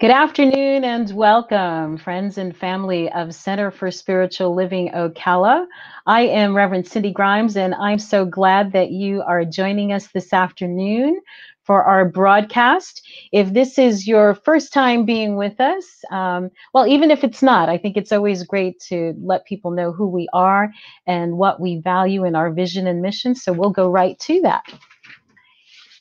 Good afternoon and welcome, friends and family of Center for Spiritual Living Ocala. I am Reverend Cindy Grimes, and I'm so glad that you are joining us this afternoon for our broadcast. If this is your first time being with us, um, well, even if it's not, I think it's always great to let people know who we are and what we value in our vision and mission. So we'll go right to that.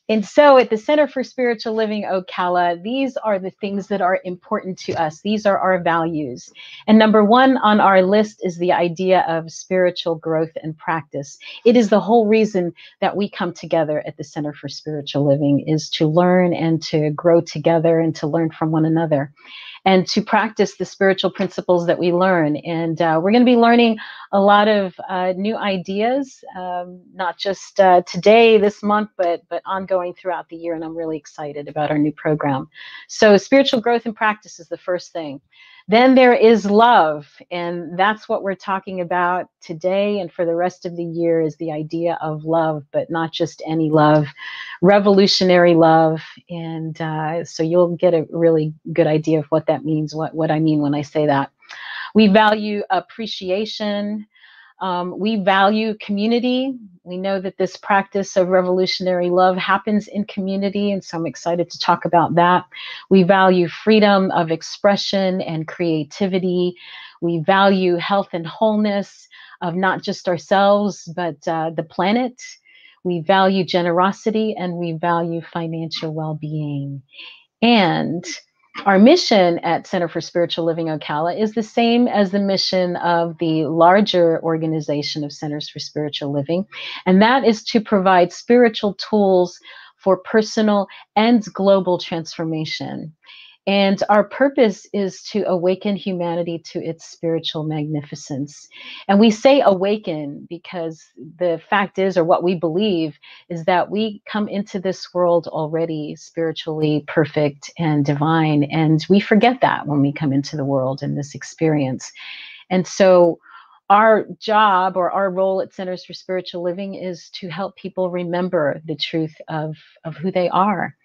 And so at the Center for Spiritual Living Ocala, these are the things that are important to us. These are our values. And number one on our list is the idea of spiritual growth and practice. It is the whole reason that we come together at the Center for Spiritual Living is to learn and to grow together and to learn from one another and to practice the spiritual principles that we learn. And uh, we're going to be learning a lot of uh, new ideas, um, not just uh, today, this month, but but ongoing throughout the year. And I'm really excited about our new program. So spiritual growth and practice is the first thing. Then there is love, and that's what we're talking about today and for the rest of the year is the idea of love, but not just any love, revolutionary love. And uh, so you'll get a really good idea of what that means, what, what I mean when I say that. We value appreciation, um, we value community. We know that this practice of revolutionary love happens in community, and so I'm excited to talk about that. We value freedom of expression and creativity. We value health and wholeness of not just ourselves, but uh, the planet. We value generosity and we value financial well being. And our mission at Center for Spiritual Living Ocala is the same as the mission of the larger organization of Centers for Spiritual Living, and that is to provide spiritual tools for personal and global transformation. And our purpose is to awaken humanity to its spiritual magnificence. And we say awaken because the fact is, or what we believe, is that we come into this world already spiritually perfect and divine. And we forget that when we come into the world in this experience. And so our job or our role at Centers for Spiritual Living is to help people remember the truth of, of who they are.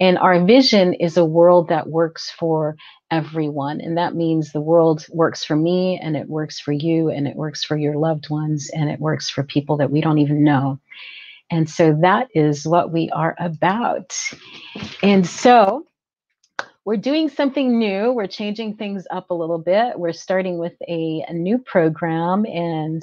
And our vision is a world that works for everyone. And that means the world works for me and it works for you and it works for your loved ones and it works for people that we don't even know. And so that is what we are about. And so we're doing something new. We're changing things up a little bit. We're starting with a, a new program, and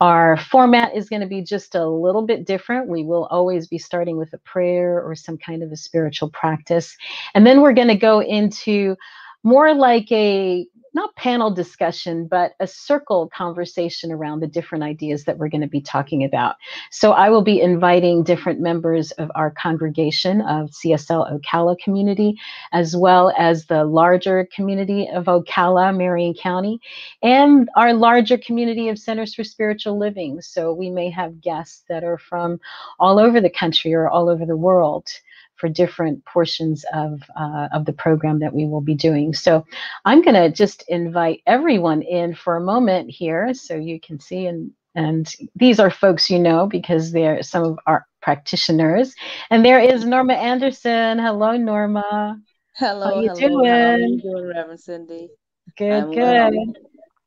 our format is going to be just a little bit different. We will always be starting with a prayer or some kind of a spiritual practice. And then we're going to go into more like a not panel discussion, but a circle conversation around the different ideas that we're going to be talking about. So I will be inviting different members of our congregation of CSL Ocala community, as well as the larger community of Ocala, Marion County, and our larger community of Centers for Spiritual Living. So we may have guests that are from all over the country or all over the world for different portions of, uh, of the program that we will be doing. So I'm going to just invite everyone in for a moment here so you can see and and these are folks you know because they're some of our practitioners. And there is Norma Anderson. Hello, Norma. Hello, How you hello. doing? How are you doing, Reverend Cindy? Good, I'm good. well.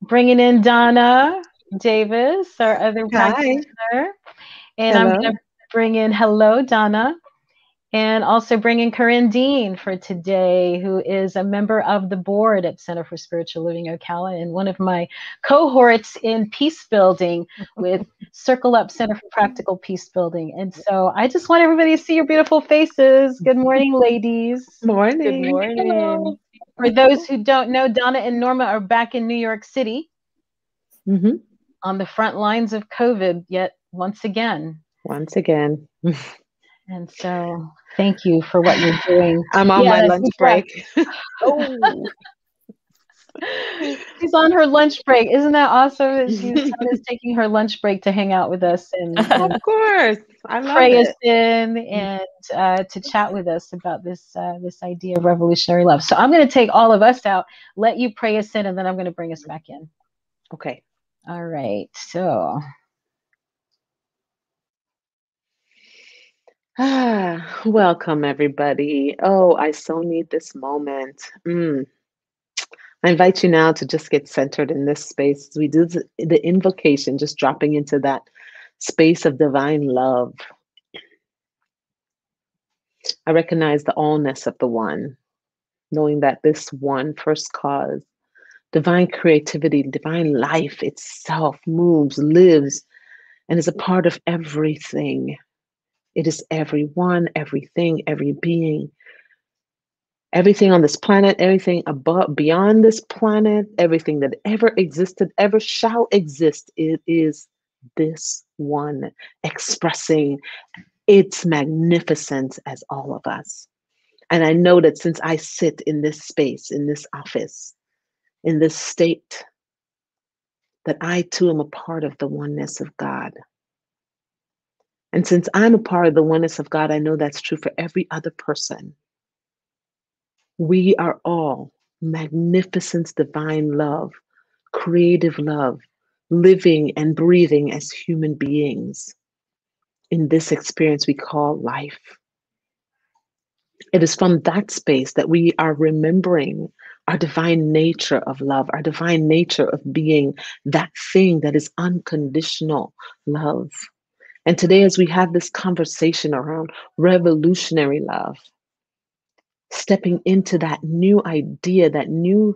Bringing in Donna Davis, our other Hi. practitioner. And I'm going to bring in, hello, Donna. And also bring in Corinne Dean for today, who is a member of the board at Center for Spiritual Living Ocala and one of my cohorts in peace building with Circle Up Center for Practical Peace Building. And so I just want everybody to see your beautiful faces. Good morning, ladies. Morning. Good morning. For those who don't know, Donna and Norma are back in New York City Mhm. on the front lines of COVID yet once again. Once again, And so thank you for what you're doing. I'm on my lunch break. Oh. She's on her lunch break. Isn't that awesome she's taking her lunch break to hang out with us and, and of course, I love pray us in and uh, to chat with us about this uh, this idea of revolutionary love. So I'm going to take all of us out, let you pray us in, and then I'm going to bring us back in. Okay. All right. So Ah, welcome everybody. Oh, I so need this moment. Mm. I invite you now to just get centered in this space. We do the, the invocation, just dropping into that space of divine love. I recognize the allness of the one, knowing that this one first cause, divine creativity, divine life itself moves, lives, and is a part of everything. It is everyone, everything, every being, everything on this planet, everything above, beyond this planet, everything that ever existed, ever shall exist. It is this one expressing its magnificence as all of us. And I know that since I sit in this space, in this office, in this state, that I too am a part of the oneness of God. And since I'm a part of the oneness of God, I know that's true for every other person. We are all magnificent divine love, creative love, living and breathing as human beings in this experience we call life. It is from that space that we are remembering our divine nature of love, our divine nature of being that thing that is unconditional love. And today, as we have this conversation around revolutionary love, stepping into that new idea, that new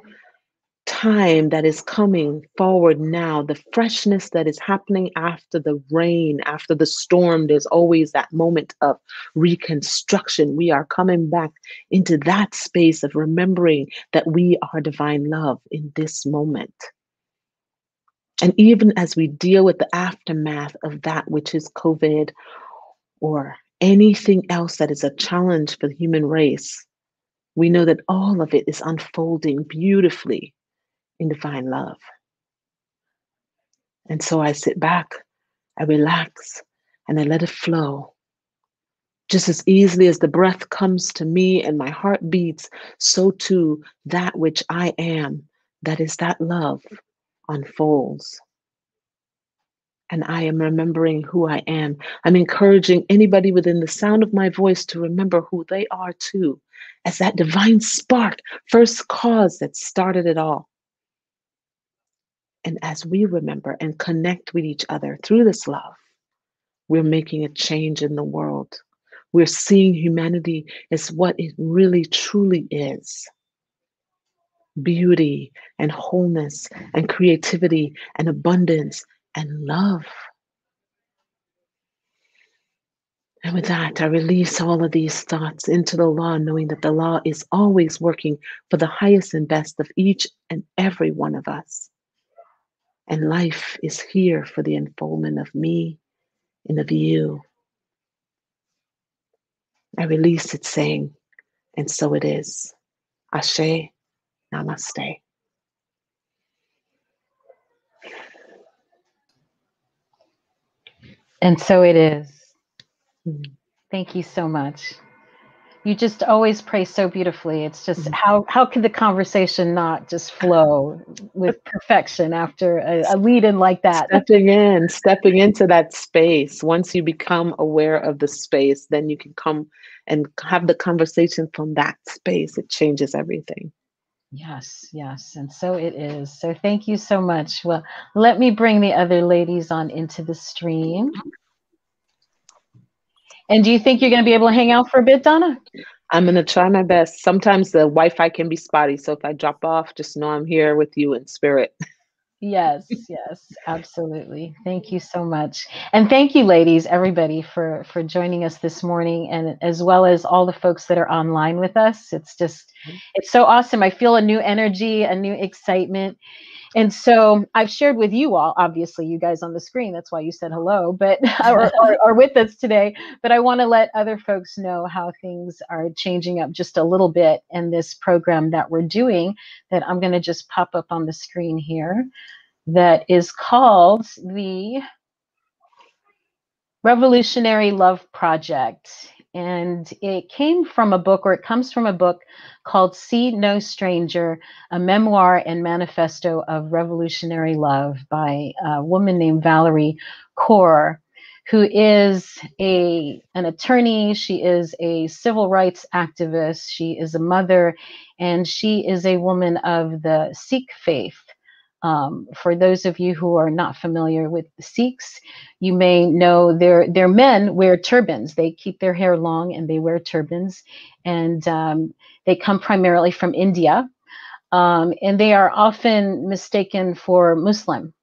time that is coming forward now, the freshness that is happening after the rain, after the storm, there's always that moment of reconstruction. We are coming back into that space of remembering that we are divine love in this moment. And even as we deal with the aftermath of that which is COVID or anything else that is a challenge for the human race, we know that all of it is unfolding beautifully in divine love. And so I sit back, I relax, and I let it flow. Just as easily as the breath comes to me and my heart beats, so too that which I am, that is that love, unfolds. And I am remembering who I am. I'm encouraging anybody within the sound of my voice to remember who they are too, as that divine spark, first cause that started it all. And as we remember and connect with each other through this love, we're making a change in the world. We're seeing humanity as what it really truly is beauty and wholeness and creativity and abundance and love. And with that, I release all of these thoughts into the law, knowing that the law is always working for the highest and best of each and every one of us. And life is here for the unfoldment of me and of you. I release it saying, and so it is. Ashe, namaste. And so it is. Thank you so much. You just always pray so beautifully. It's just Mhm. how how could the conversation not just flow with perfection after a, a lead in like that? Stepping in, stepping into that space. Once you become aware of the space, then you can come and have the conversation from that space. It changes everything. Yes, yes. And so it is. So thank you so much. Well, let me bring the other ladies on into the stream. And do you think you're going to be able to hang out for a bit, Donna? I'm going to try my best. Sometimes the Wi Fi can be spotty. So if I drop off, just know I'm here with you in spirit. Yes, yes, absolutely. Thank you so much. And thank you ladies, everybody for for joining us this morning and as well as all the folks that are online with us. It's just mm-hmm. it's so awesome. I feel a new energy, a new excitement. And so I've shared with you all, obviously, you guys on the screen, that's why you said hello, but or, or, or with us today. But I want to let other folks know how things are changing up just a little bit in this program that we're doing that I'm going to just pop up on the screen here that is called the Revolutionary Love Project. And it came from a book, or it comes from a book called See No Stranger A Memoir and Manifesto of Revolutionary Love by a woman named Valarie Kaur, who is a an attorney. She is a civil rights activist. She is a mother, and she is a woman of the Sikh faith. Um, for those of you who are not familiar with the Sikhs, you may know their their men wear turbans. They keep their hair long and they wear turbans, and um, they come primarily from India, um, and they are often mistaken for Muslim.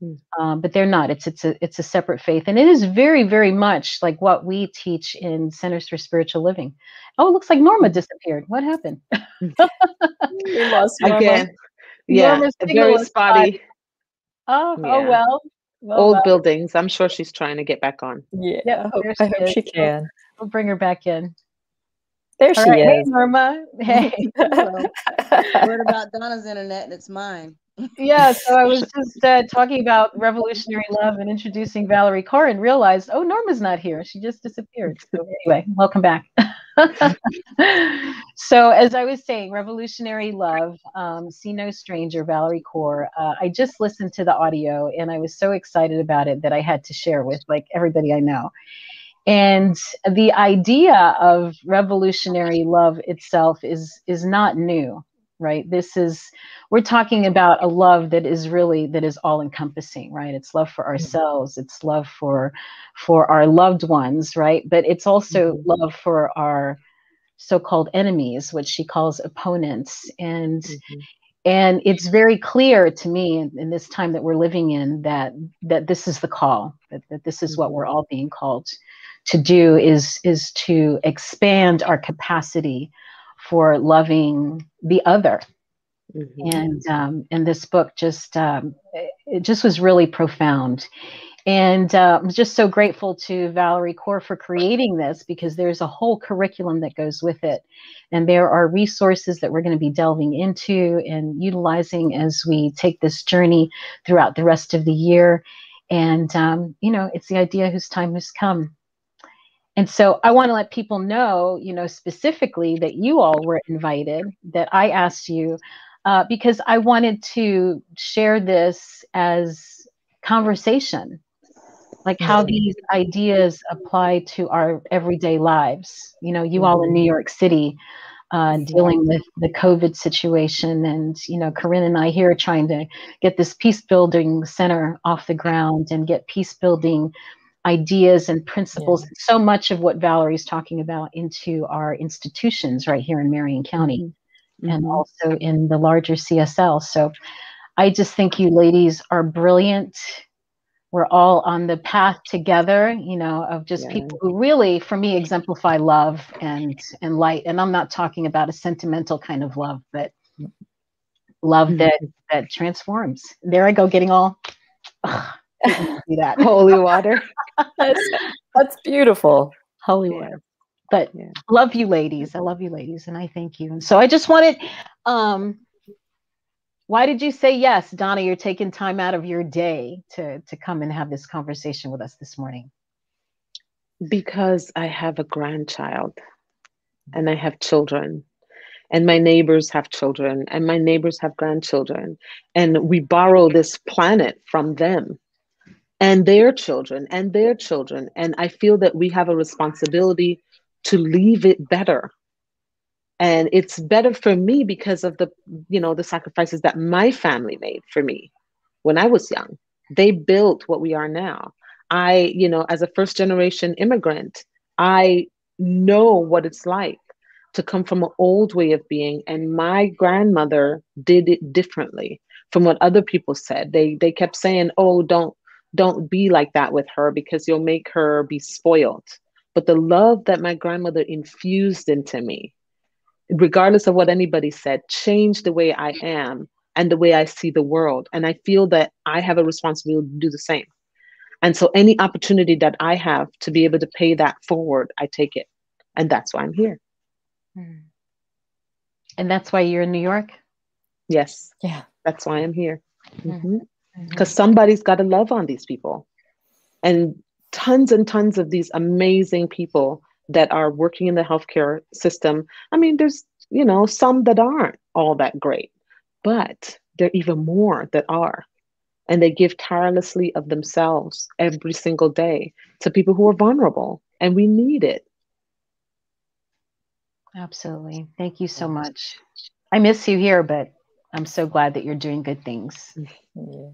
Hmm. Um, but they're not. It's it's a it's a separate faith, and it is very very much like what we teach in Centers for Spiritual Living. Oh, it looks like Norma hmm. disappeared. What happened? we lost Norma. again. Yeah, Norma's very spotty. Oh, oh yeah. oh well. well Old well. buildings. I'm sure she's trying to get back on. Yeah, yeah I hope, I hope she can. We'll bring her back in. There she right. is. Hey, Norma. Hey. what about Donna's internet and it's mine? yeah, so I was just uh, talking about revolutionary love and introducing Valarie Kaur and realized, oh, Norma's not here. She just disappeared. So anyway, welcome back. So as I was saying, revolutionary love, um, see no stranger, Valarie Kaur. Uh, I just listened to the audio and I was so excited about it that I had to share with like everybody I know. And the idea of revolutionary love itself is is not new right this is we're talking about a love that is really that is all encompassing right it's love for mm-hmm. ourselves it's love for for our loved ones right but it's also mm-hmm. love for our so-called enemies which she calls opponents and mm-hmm. and it's very clear to me in, in, this time that we're living in that that this is the call that, that this is what we're mm-hmm. all being called to do is is to expand our capacity for loving the other. Mm-hmm. And um, and this book just um, it just was really profound. And uh, I'm just so grateful to Valarie Kaur for creating this because there's a whole curriculum that goes with it. And there are resources that we're going to be delving into and utilizing as we take this journey throughout the rest of the year. And, um, you know, it's the idea whose time has come. And so I want to let people know, you know, specifically that you all were invited, that I asked you, uh, because I wanted to share this as conversation, like how these ideas apply to our everyday lives. You know, you all in New York City. Uh, dealing with the COVID situation, and you know, Corinne and I here trying to get this peace building center off the ground and get peace building ideas and principles, yeah. so much of what Valarie's talking about into our institutions right here in Marion County mm-hmm. and also in the larger CSL. So I just think you ladies are brilliant. We're all on the path together, you know, of just yeah. people who really, for me, exemplify love and and light. And I'm not talking about a sentimental kind of love, but love mm-hmm. that that transforms. There I go, getting all. Ugh, see that holy water. that's, that's beautiful. Holy yeah. water. But yeah. love you, ladies. I love you, ladies, and I thank you. And so I just wanted. Um, why did you say yes, Donna? You're taking time out of your day to to come and have this conversation with us this morning. Because I have a grandchild, and I have children, and my neighbors have children and my neighbors have grandchildren and we borrow this planet from them and their children and their children. And I feel that we have a responsibility to leave it better. And it's better for me because of the, you know, the sacrifices that my family made for me when I was young. They built what we are now. I, you know, as a first generation immigrant, I know what it's like to come from an old way of being. And my grandmother did it differently from what other people said. They they kept saying, "Oh, don't don't be like that with her because you'll make her be spoiled. But the love that my grandmother infused into me, regardless of what anybody said, changed the way I am and the way I see the world. And I feel that I have a responsibility to do the same. And so any opportunity that I have to be able to pay that forward, I take it. And that's why I'm here. Hmm. And that's why you're in New York? Yes. Yeah. That's why I'm here. Hmm. Mm-hmm because mm-hmm. somebody's got to love on these people. And tons and tons of these amazing people that are working in the healthcare system. I mean there's you know some that aren't all that great but there are even more that are. And they give tirelessly of themselves every single day to people who are vulnerable and we need it. Absolutely. Thank you so much. I miss you here but i'm so glad that you're doing good things yeah.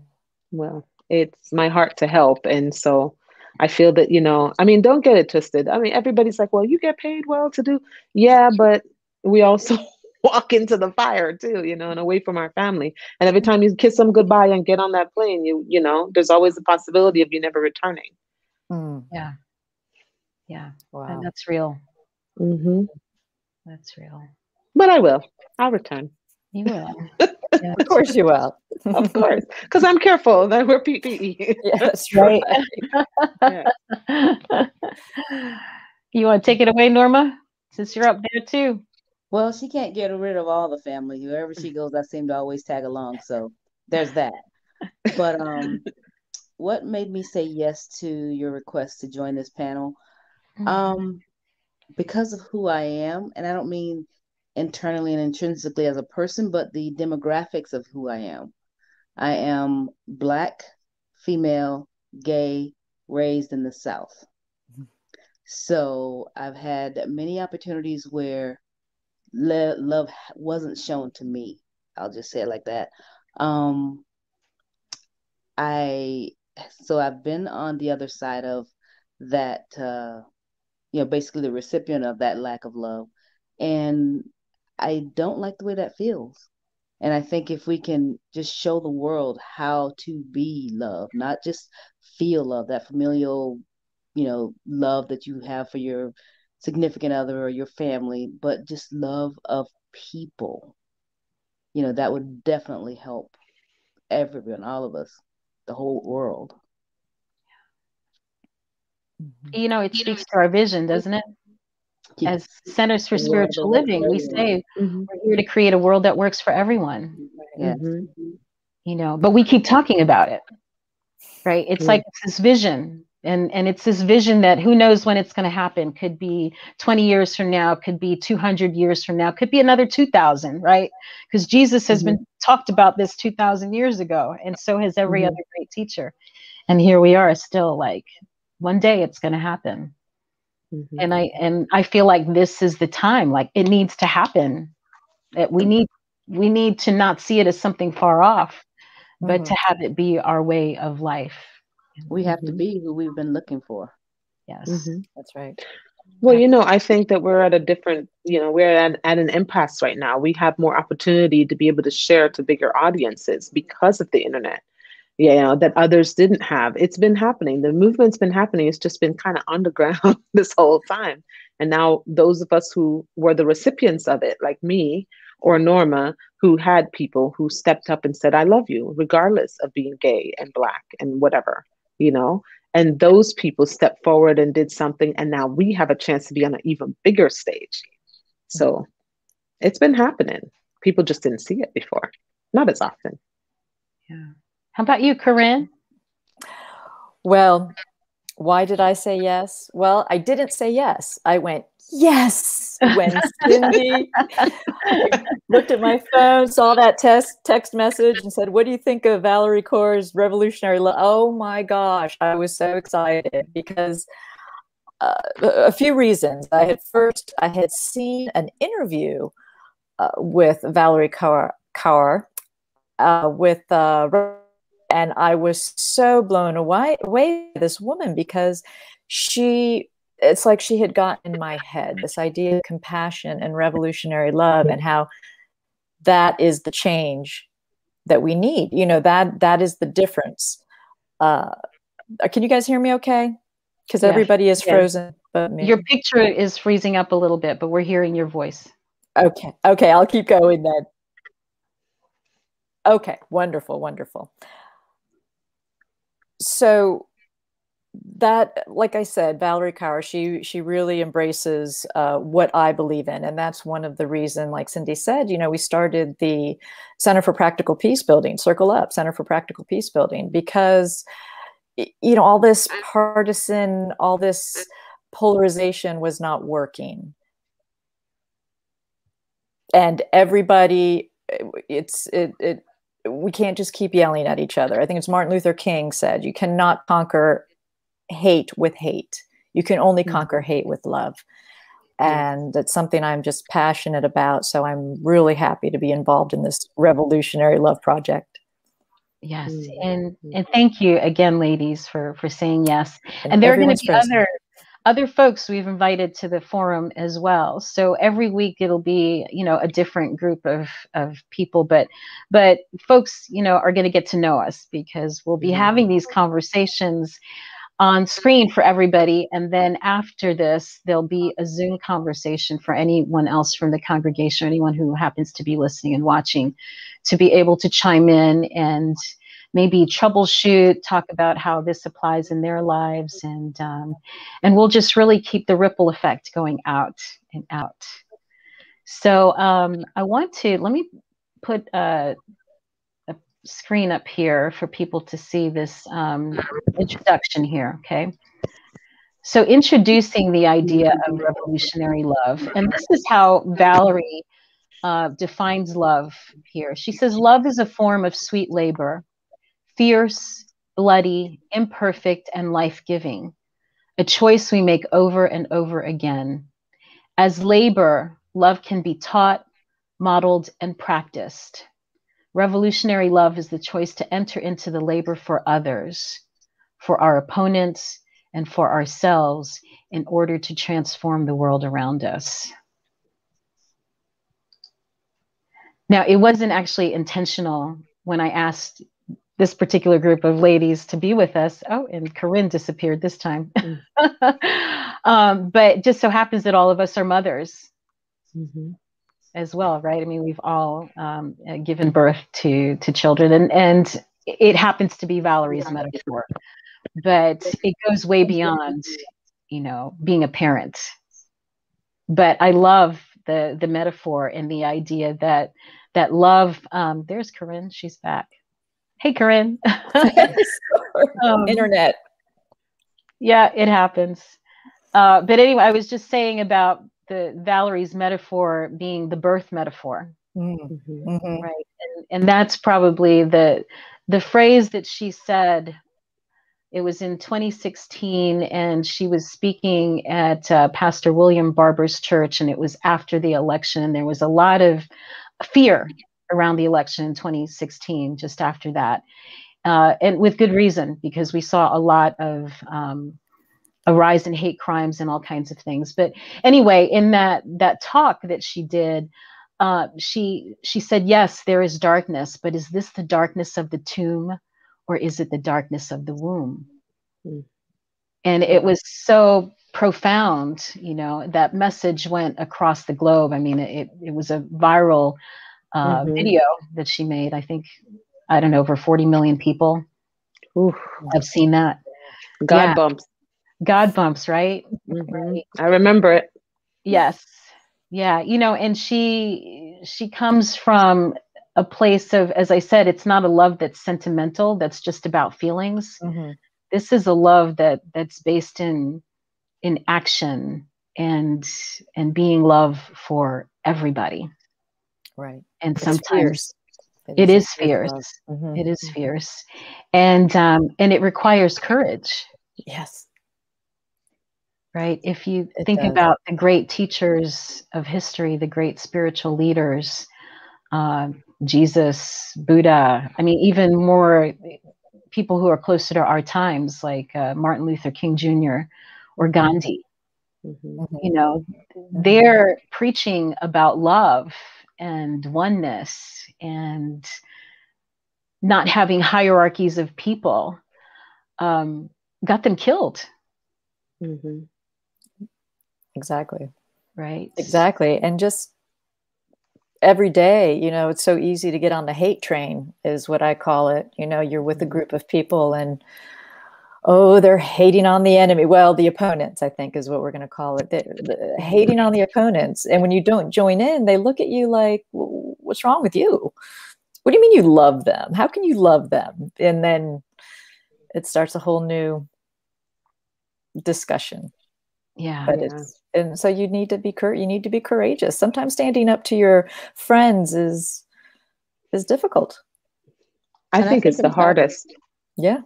well it's my heart to help and so i feel that you know i mean don't get it twisted i mean everybody's like well you get paid well to do yeah but we also walk into the fire too, you know, and away from our family. And every time you kiss them goodbye and get on that plane, you you know, there's always the possibility of you never returning. Mm. Yeah. Yeah. Wow. And that's real. Mm-hmm. That's real. But I will. I'll return. You will. yeah. Of course you will. of course. Because I'm careful that we're PPE. yes, right. you want to take it away, Norma? Since you're up there too. Well, she can't get rid of all the family. Wherever she goes, I seem to always tag along. So there's that. But um, what made me say yes to your request to join this panel? Mm-hmm. Um, because of who I am, and I don't mean internally and intrinsically as a person, but the demographics of who I am. I am black, female, gay, raised in the South. Mm-hmm. So I've had many opportunities where le- love wasn't shown to me. I'll just say it like that. Um, I so I've been on the other side of that. Uh, you know, basically the recipient of that lack of love, and I don't like the way that feels. And I think if we can just show the world how to be love, not just feel love, that familial, you know, love that you have for your significant other or your family, but just love of people. You know, that would definitely help everyone, all of us, the whole world. You know, it speaks to our vision, doesn't it? As Centers for Spiritual Living, we say mm-hmm. we're here to create a world that works for everyone. Yes. Mm-hmm. You know, but we keep talking about it, right? It's like it's this vision and and it's this vision that who knows when it's going to happen could be 20 years from now could be 200 years from now could be another 2000 right because jesus has mm-hmm. been talked about this 2000 years ago and so has every mm-hmm. other great teacher and here we are still like one day it's going to happen mm-hmm. and i and i feel like this is the time like it needs to happen that we need we need to not see it as something far off but to mm-hmm. have it be our way of life we have mm-hmm. to be who we've been looking for. Yes, mm-hmm. that's right. Well, you know, I think that we're at a different, you know, we're at, at an impasse right now. We have more opportunity to be able to share to bigger audiences because of the internet, you know, that others didn't have. It's been happening. The movement's been happening. It's just been kind of underground this whole time. And now those of us who were the recipients of it, like me or Norma, who had people who stepped up and said, I love you, regardless of being gay and black and whatever you know and those people stepped forward and did something and now we have a chance to be on an even bigger stage so mm-hmm. it's been happening people just didn't see it before not as often yeah how about you corinne? Well why did i say yes? Well i didn't say yes. I went yes when cindy looked at my phone saw that text text message and said what do you think of valarie kaur's revolutionary love oh my gosh i was so excited because uh, a few reasons. I had first i had seen an interview uh, with valarie kaur, kaur uh, with uh, and i was so blown away away this woman because she it's like she had gotten in my head this idea of compassion and revolutionary love and how that is the change that we need. You know that that is the difference. Uh can you guys hear me okay? Because yeah. everybody is frozen but me. your picture is freezing up a little bit but we're hearing your voice. Okay. Okay i'll keep going then. Okay wonderful wonderful so that like i said valarie kaur she she really embraces uh, what i believe in and that's one of the reason like cindy said you know we started the center for practical peace building circle up center for practical peace building because you know all this partisan all this polarization was not working. And everybody it's it, it we can't just keep yelling at each other. I think it's Martin Luther King said, you cannot conquer hate with hate. You can only mm-hmm. conquer hate with love. And it's something I'm just passionate about. So I'm really happy to be involved in this revolutionary love project. Yes, mm-hmm. and and thank you again, ladies, for for saying yes. And, and there are going to be present. other other folks we've invited to the forum as well. So every week it'll be you know a different group of of people but but folks you know are going to get to know us because we'll be mm-hmm. having these conversations on screen for everybody and then after this there'll be a zoom conversation for anyone else from the congregation anyone who happens to be listening and watching to be able to chime in and maybe troubleshoot, talk about how this applies in their lives, and um, and we'll just really keep the ripple effect going out and out. So um, I want to let me put a, a, screen up here for people to see this um, introduction here. Okay. So introducing the idea of revolutionary love, and this is how Valarie uh, defines love here. She says, Love is a form of sweet labor, fierce, bloody, imperfect, and life giving, a choice we make over and over again. As labor, love can be taught, modeled, and practiced. Revolutionary love is the choice to enter into the labor for others, for our opponents, and for ourselves in order to transform the world around us. Now, it wasn't actually intentional when I asked this particular group of ladies to be with us. Oh, and Corinne disappeared this time. Mm. um, but just so happens that all of us are mothers mm-hmm. as well, right? I mean, we've all um, given birth to to children, and and it happens to be Valarie's metaphor, but it goes way beyond, you know, being a parent. But I love the the metaphor and the idea that that love. Um, there's Corinne. She's back Hey, Corinne. um, Internet. Yeah, it happens. Uh, but anyway, I was just saying about the Valarie's metaphor being the birth metaphor, mm-hmm. Mm-hmm. right? And, and that's probably the the phrase that she said. It was in 2016, and she was speaking at uh, Pastor William Barber's church, and it was after the election, and there was a lot of fear around the election in 2016, just after that. Uh, and with good reason, because we saw a lot of um, a rise in hate crimes and all kinds of things. But anyway, in that that talk that she did, uh, she she said, "Yes, there is darkness, but is this the darkness of the tomb, or is it the darkness of the womb?" Mm. And it was so profound, you know. That message went across the globe. I mean, it it was a viral uh, mm-hmm. video that she made. I think I don't know over 40 million people Oof. have seen that. God yeah. bumps. God bumps, right? Mm-hmm. right? I remember it. Yes. Yeah, you know, and she she comes from a place of as I said, it's not a love that's sentimental, that's just about feelings. Mm-hmm. This is a love that that's based in in action and and being love for everybody. Right. And sometimes it is fierce. Mm-hmm. It is mm-hmm. fierce. And um, and it requires courage. Yes. Right. If you it think does. about the great teachers of history, the great spiritual leaders, uh, Jesus, Buddha, I mean, even more people who are closer to our times, like uh, Martin Luther King Jr. or Gandhi. Mm-hmm. You know, they're preaching about love and oneness and not having hierarchies of people um, got them killed. Mm-hmm. Exactly. Right. Exactly. And just every day, you know, it's so easy to get on the hate train, is what I call it. You know, you're with a mm-hmm. group of people and oh, they're hating on the enemy. Well, the opponents, I think, is what we're going to call it. They're, they're hating on the opponents. And when you don't join in, they look at you like, what's wrong with you? What do you mean you love them? How can you love them? And then it starts a whole new discussion. Yeah. But yeah. it's and so you need to be cur- you need to be courageous. Sometimes standing up to your friends is is difficult. I And I think think it's the it's hard- hardest. Yeah.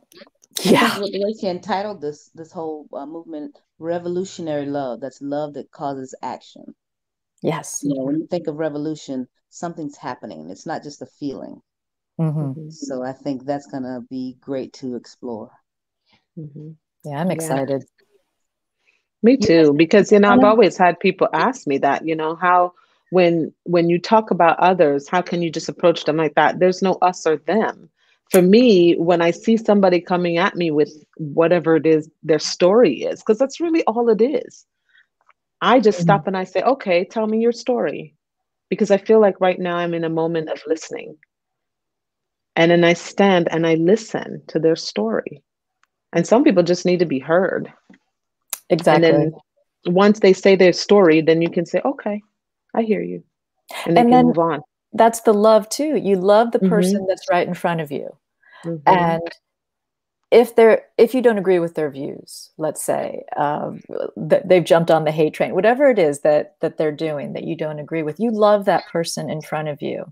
I think Yeah. what the way she entitled this this whole uh, movement, revolutionary love. That's love that causes action. Yes. You know, when you think of revolution, something's happening. It's not just a feeling. hmm Mhm, So I think that's gonna be great to explore. mhm. Yeah, I'm Yeah. excited. Me too, because you know, I've always had people ask me that, you know, how when when you talk about others, how can you just approach them like that? There's no us or them. For me, when I see somebody coming at me with whatever it is their story is, because that's really all it is. I just Mhm. stop and I say, okay, tell me your story. Because I feel like right now I'm in a moment of listening. And then I stand and I listen to their story. And some people just need to be heard. Exactly. And then once they say their story, then you can say, okay, I hear you. And And then- move on. That's the love too. You love the Mhm. person that's right in front of you. Mhm. and if they're if you don't agree with their views let's say um, that they've jumped on the hate train whatever it is that that they're doing that you don't agree with you love that person in front of you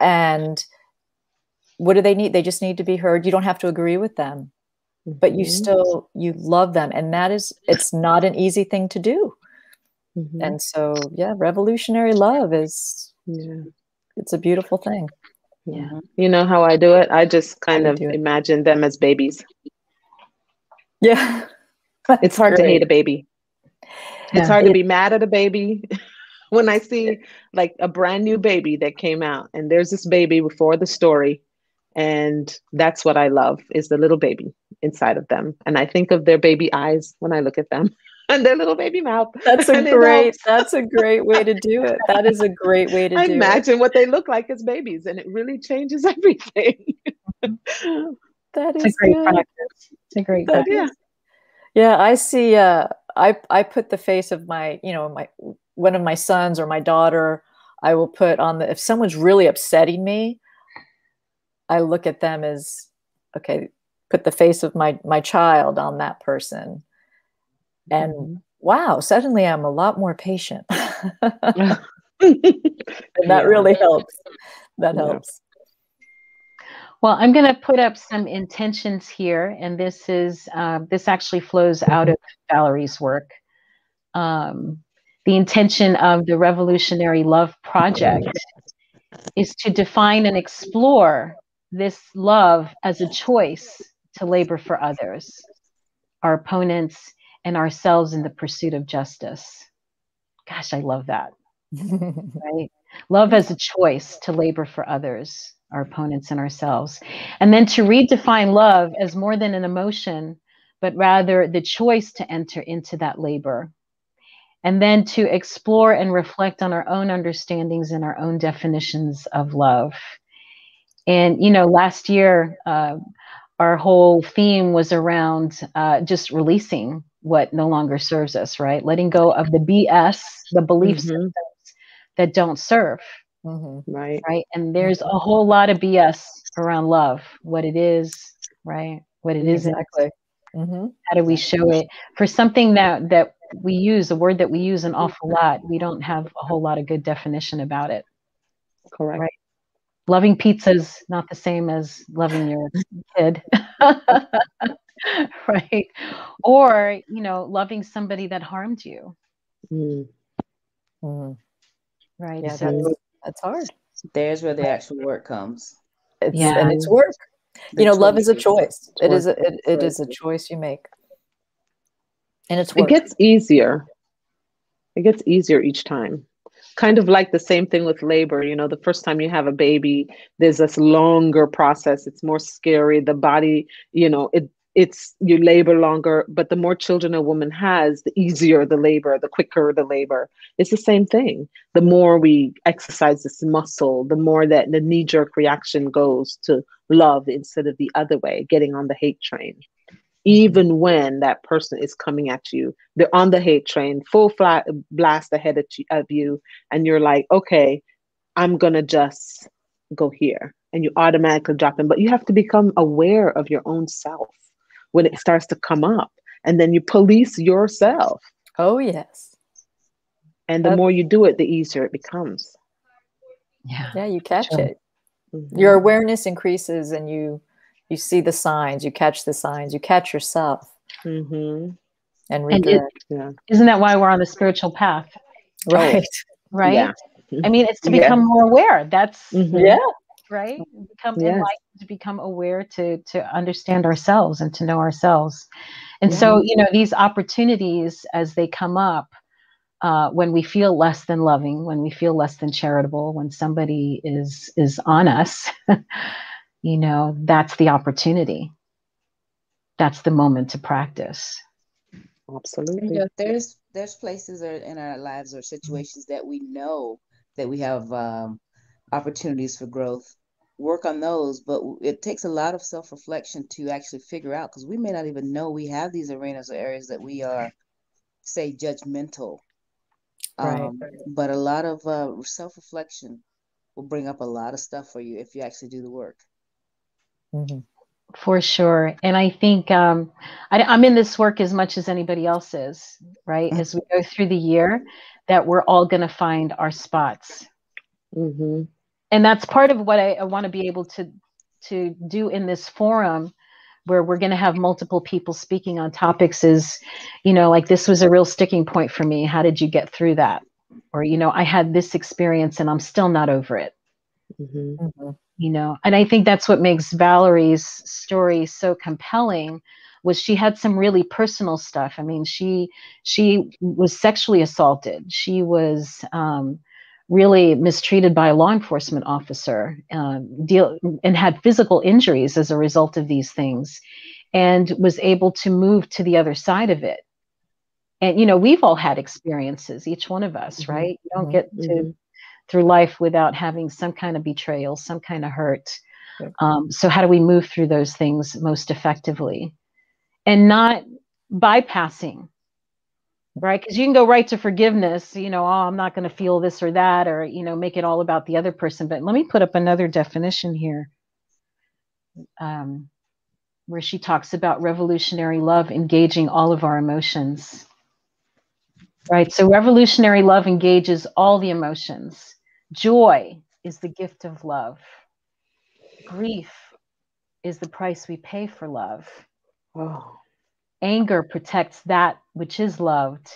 and what do they need they just need to be heard you don't have to agree with them but you Mhm. still you love them and that is it's not an easy thing to do Mhm. and so yeah revolutionary love is yeah. it's a beautiful thing Yeah. Mhm. You know how I do it? I just kind do of you do it? imagine them as babies. yeah It's hard to hate a baby. Yeah. It's hard to be mad at a baby when I see like a brand new baby that came out and there's this baby before the story and that's what I love is the little baby inside of them and I think of their baby eyes when I look at them and their little baby mouth. That's a great. That's a great way to do it. That is a great way to I do it. imagine what they look like as babies and it really changes everything. that is It's a great good. practice. It's a great That practice. yeah. Yeah, I see. Uh, I I put the face of my, you know, my one of my sons or my daughter. I will put on the if someone's really upsetting me, I look at them as okay. Put the face of my my child on that person, and Mhm. wow, suddenly I'm a lot more patient. and and that really helps. That Yeah. helps. Well, I'm going to put up some intentions here, and this is uh, this actually flows out of Valarie's work. Um, the intention of the Revolutionary Love Project is to define and explore this love as a choice to labor for others, our opponents, and ourselves in the pursuit of justice. Gosh, I love that right? Love as a choice to labor for others, our opponents, and ourselves. And then to redefine love as more than an emotion, but rather the choice to enter into that labor. And then to explore and reflect on our own understandings and our own definitions of love. And, you know, last year, uh, our whole theme was around uh, just releasing what no longer serves us, right? Letting go of the BS, the belief Mhm. systems that don't serve, Mhm. Right. right? And there's a whole lot of BS around love, what it is, right? What it isn't. Exactly. hmm How do we show it? For something that that we use, a word that we use an awful lot, we don't have a whole lot of good definition about it. Correct. Right. Loving pizza is not the same as loving your kid. right. Or, you know, loving somebody that harmed you. Mm. hmm Right. Yeah, So that's, that's hard. There's where the actual work comes. It's, Yeah. and it's work. The you know, love is a choice. It is a, it, it is a choice you make, and it's It gets easier. It gets easier each time. Kind of like the same thing with labor. You know, the first time you have a baby, there's this longer process. It's more scary. The body, you know, it it's you labor longer, but the more children a woman has, the easier the labor, the quicker the labor. It's the same thing. The more we exercise this muscle, the more that the knee jerk reaction goes to love instead of the other way, getting on the hate train. Even when that person is coming at you, they're on the hate train, full flat blast ahead of you, and you're like, okay, I'm gonna just go here, and you automatically drop in. But you have to become aware of your own self when it starts to come up, and then you police yourself. Oh yes, And the That- more you do it, the easier it becomes. yeah. yeah, you catch Sure. it. Mhm. Your awareness increases and you you see the signs, you catch the signs, you catch yourself Mhm. and And it- Yeah. Isn't that why we're on the spiritual path? right. Right. Yeah. I mean, it's to Yeah. become more aware. That's Mhm. Yeah. Right. Become Yes. enlightened, to become aware, to to understand ourselves and to know ourselves. And so, you know, these opportunities as they come up, uh, when we feel less than loving, when we feel less than charitable, when somebody is is on us, you know, that's the opportunity. That's the moment to practice. Absolutely. You know, there's there's places or in our lives or situations that we know that we have um, opportunities for growth. Work on those, but it takes a lot of self reflection to actually figure out because we may not even know we have these arenas or areas that we are, say, judgmental. Right. Um, but a lot of uh, self reflection will bring up a lot of stuff for you if you actually do the work. Mhm. For sure. And I think um, I, I'm in this work as much as anybody else is, right? As we go through the year, that we're all going to find our spots. Mhm. And that's part of what I, I want to be able to to do in this forum where we're going to have multiple people speaking on topics is, you know, like this was a real sticking point for me. How did you get through that? Or, you know, I had this experience and I'm still not over it. Mhm. Mhm. you know and i think that's what makes valarie's story so compelling was she had some really personal stuff i mean she she was sexually assaulted she was um, really mistreated by a law enforcement officer um, deal and had physical injuries as a result of these things and was able to move to the other side of it and you know we've all had experiences each one of us Mhm. right you don't Mhm. get to Mhm. through life without having some kind of betrayal, some kind of hurt. Um, so, how do we move through those things most effectively and not bypassing, right? Because you can go right to forgiveness, you know, oh, I'm not going to feel this or that, or, you know, make it all about the other person. But let me put up another definition here um, where she talks about revolutionary love engaging all of our emotions. Right. So revolutionary love engages all the emotions. Joy is the gift of love. Grief is the price we pay for love. Oh. Anger protects that which is loved.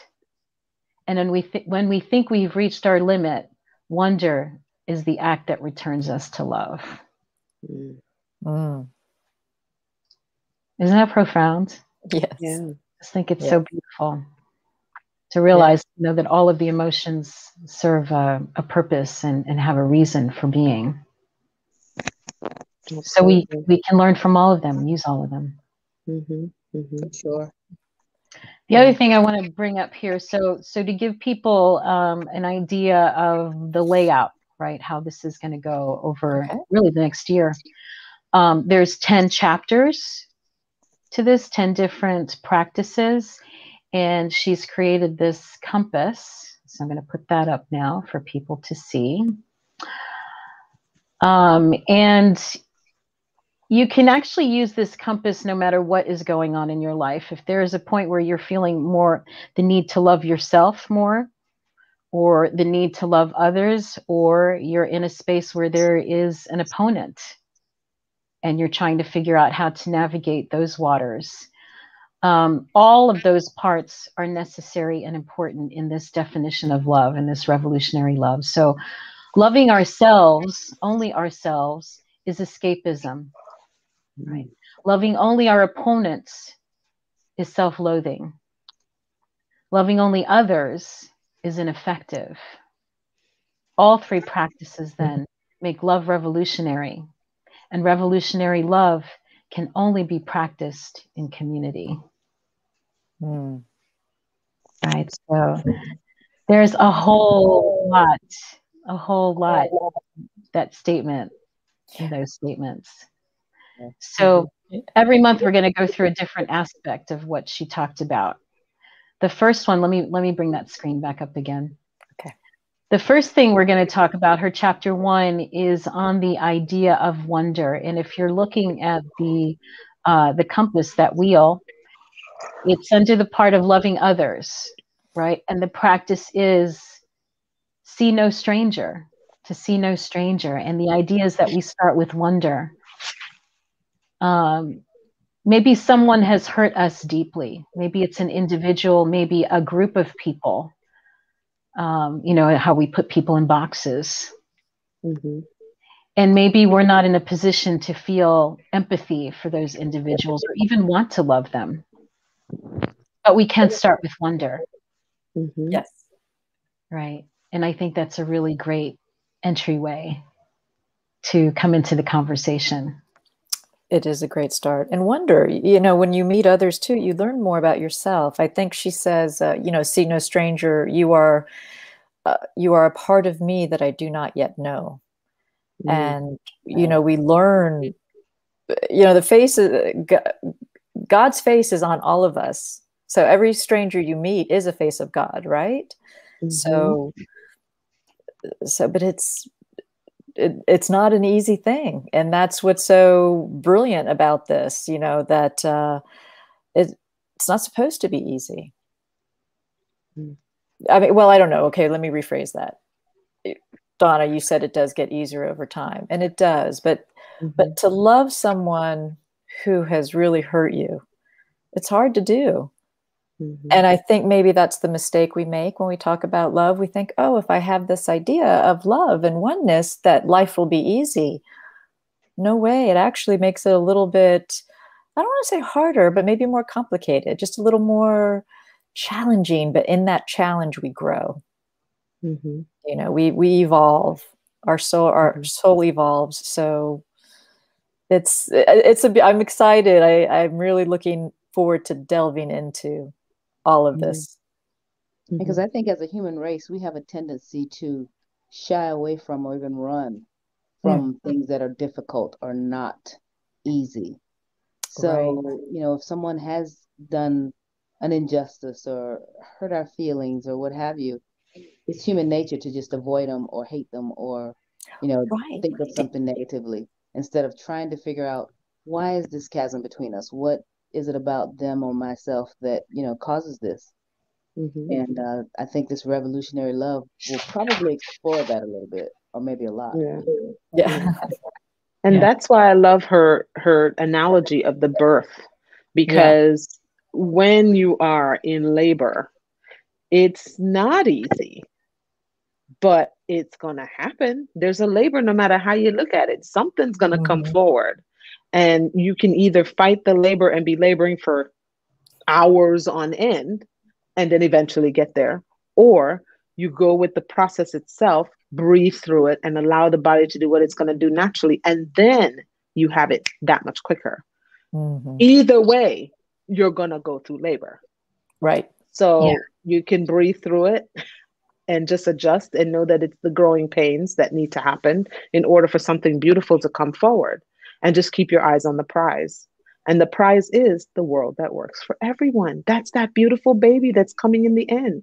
And when we, th- when we think we've reached our limit, wonder is the act that returns us to love. Mm. Isn't that profound? Yes. Yeah. I just think it's Yeah. so beautiful to realize you know that all of the emotions serve a, a purpose and, and have a reason for being so we we can learn from all of them use all of them Mhm. Mhm. For sure. the other thing i want to bring up here so so to give people um, an idea of the layout right how this is going to go over Okay. really the next year um, there's 10 chapters to this 10 different practices and she's created this compass so i'm going to put that up now for people to see um, and you can actually use this compass no matter what is going on in your life. If there is a point where you're feeling more the need to love yourself more, or the need to love others, or you're in a space where there is an opponent and you're trying to figure out how to navigate those waters. Um, all of those parts are necessary and important in this definition of love and this revolutionary love. So, loving ourselves, only ourselves, is escapism. Right. Loving only our opponents is self loathing. Loving only others is ineffective. All three practices then make love revolutionary. And revolutionary love can only be practiced in community. Mm. Right. So there's a whole lot, a whole lot that statement those statements. So every month we're going to go through a different aspect of what she talked about. The first one, let me let me bring that screen back up again. Okay. The first thing we're going to talk about, her chapter one, is on the idea of wonder. And if you're looking at the uh, the compass, that wheel, it's under the part of loving others, right? And the practice is see no stranger, to see no stranger. And the idea is that we start with wonder. Um, maybe someone has hurt us deeply. Maybe it's an individual, maybe a group of people. Um, you know, how we put people in boxes. Mm-hmm. And maybe we're not in a position to feel empathy for those individuals or even want to love them. But we can start with wonder. Mm-hmm. Yes. Right. And I think that's a really great entryway to come into the conversation. It is a great start. And wonder, you know, when you meet others too, you learn more about yourself. I think she says, uh, you know, see no stranger, you are uh, you are a part of me that I do not yet know. Mm. And you know, we learn you know, the face of God's face is on all of us. So every stranger you meet is a face of God, right? Mm-hmm. So so but it's it, it's not an easy thing. And that's what's so brilliant about this you know that uh, it, it's not supposed to be easy. Mm. i mean well i don't know. Okay let me rephrase that. Donna you said it does get easier over time and it does but mm-hmm. but to love someone who has really hurt you it's hard to do Mm-hmm. And I think maybe that's the mistake we make when we talk about love. We think, oh, if I have this idea of love and oneness, that life will be easy. No way. It actually makes it a little bit, I don't want to say harder, but maybe more complicated, just a little more challenging. But in that challenge, we grow. Mm-hmm. You know, we we evolve. Our soul, our mm-hmm. soul evolves. So it's it's a. I'm excited. I I'm really looking forward to delving into all of this. Mm-hmm. Because I think as a human race, we have a tendency to shy away from or even run from mm. things that are difficult or not easy. So, right. you know, if someone has done an injustice or hurt our feelings or what have you, it's human nature to just avoid them or hate them or, you know, right. think of something negatively instead of trying to figure out why is this chasm between us? What is it about them or myself that you know causes this mm-hmm. and uh, i think this revolutionary love will probably explore that a little bit or maybe a lot yeah yeah and yeah. that's why i love her her analogy of the birth because yeah. when you are in labor it's not easy but it's going to happen there's a labor no matter how you look at it something's going to mm-hmm. come forward and you can either fight the labor and be laboring for hours on end and then eventually get there, or you go with the process itself, breathe through it, and allow the body to do what it's going to do naturally. And then you have it that much quicker. Mm-hmm. Either way, you're going to go through labor. Right. So yeah. you can breathe through it and just adjust and know that it's the growing pains that need to happen in order for something beautiful to come forward and just keep your eyes on the prize. And the prize is the world that works for everyone. That's that beautiful baby that's coming in the end.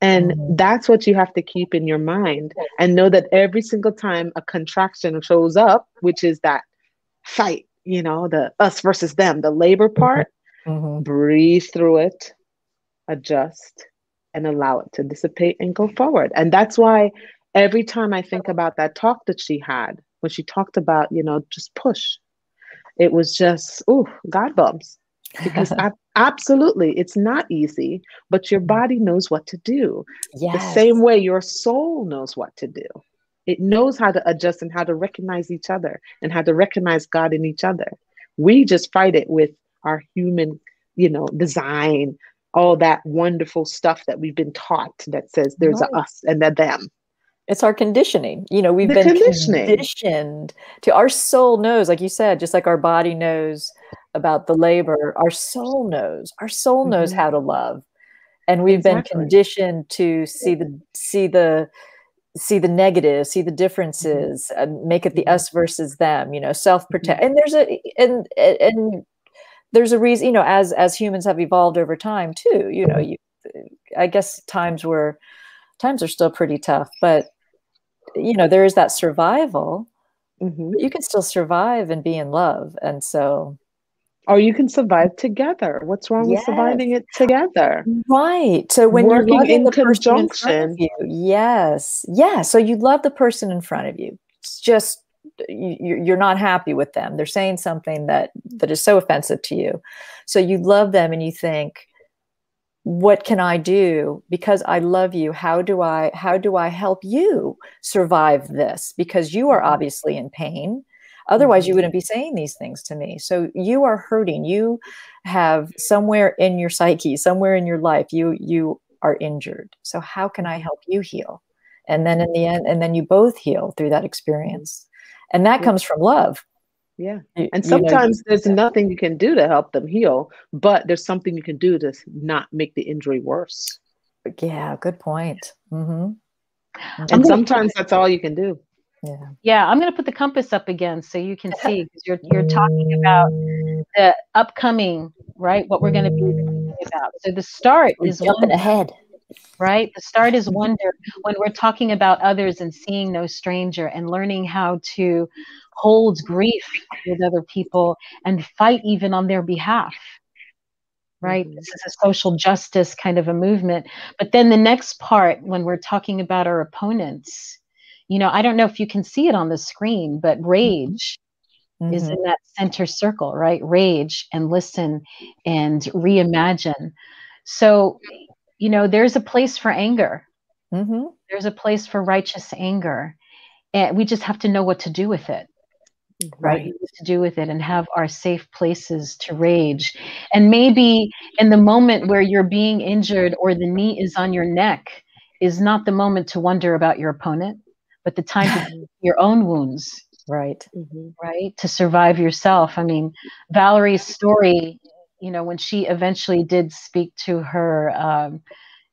And mm-hmm. that's what you have to keep in your mind and know that every single time a contraction shows up, which is that fight, you know, the us versus them, the labor part, mm-hmm. breathe through it, adjust, and allow it to dissipate and go forward. And that's why every time I think about that talk that she had, when she talked about, you know, just push. It was just, oh, God bumps. Because I, absolutely, it's not easy, but your mm-hmm. body knows what to do. Yes. The same way your soul knows what to do. It knows how to adjust and how to recognize each other and how to recognize God in each other. We just fight it with our human, you know, design, all that wonderful stuff that we've been taught that says there's right. a us and a them. It's our conditioning. You know, we've the been conditioned to our soul knows, like you said, just like our body knows about the labor, our soul knows. Our soul mm-hmm. knows how to love. And we've exactly. been conditioned to see the see the see the negative, see the mm-hmm. differences, mm-hmm. and make it the us versus them, you know, self-protect. Mm-hmm. And there's a and and there's a reason, you know, as as humans have evolved over time too, you know, you I guess times were times are still pretty tough, but you know there is that survival mm-hmm. you can still survive and be in love and so or you can survive together. What's wrong yes. with surviving it together? Right. So when Working you're in the person in front of you, yes, yeah. So you love the person in front of you. It's just you're not happy with them. They're saying something that that is so offensive to you. So you love them and you think, what can I do because I love you? How do I how do I help you survive this? Because you are mm-hmm. obviously in pain. Otherwise, you mm-hmm. wouldn't be saying these things to me. So you are hurting. You have somewhere in your psyche, somewhere in your life, you you are injured. So how can I help you heal? And then in the end, and then you both heal through that experience. And that comes from love. Yeah. And sometimes you know, there's nothing you can do to help them heal, but there's something you can do to not make the injury worse. Yeah, good point. Mm-hmm. And sometimes that's all you can do. Yeah. Yeah, I'm going to put the compass up again so you can see because you're you're talking about the upcoming, right? What we're going to be talking about. So the start we're is jumping wonder, ahead. Right? The start is wonder when we're talking about others and seeing no stranger and learning how to hold grief with other people and fight even on their behalf. Right? Mm-hmm. This is a social justice kind of a movement. But then the next part when we're talking about our opponents, you know, I don't know if you can see it on the screen, but rage mm-hmm. is in that center circle, right? Rage and listen and reimagine. So, you know, there's a place for anger. Mm-hmm. There's a place for righteous anger. And we just have to know what to do with it. Right. What to do with it and have our safe places to rage. And maybe in the moment where you're being injured or the knee is on your neck is not the moment to wonder about your opponent but the time to your own wounds right mm-hmm. right to survive yourself i mean valarie's story you know when she eventually did speak to her um,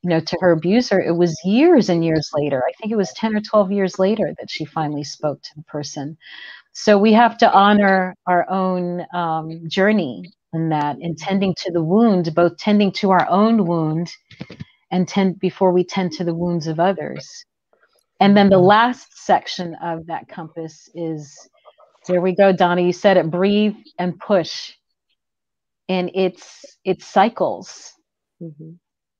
you know to her abuser it was years and years later i think it was 10 or 12 years later that she finally spoke to the person so we have to honor our own um, journey in that in tending to the wound both tending to our own wound and tend before we tend to the wounds of others and then the last section of that compass is there we go, Donna. You said it breathe and push. And it's it cycles. Mm-hmm.